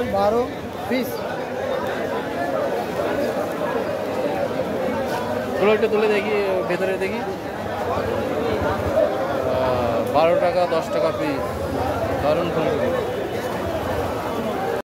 দশ, বারো পিস তুলো একটু তুলে দেখি, ভেতরে দেখি। বারো টাকা, দশ টাকা পিস দারুণ ফুলকপি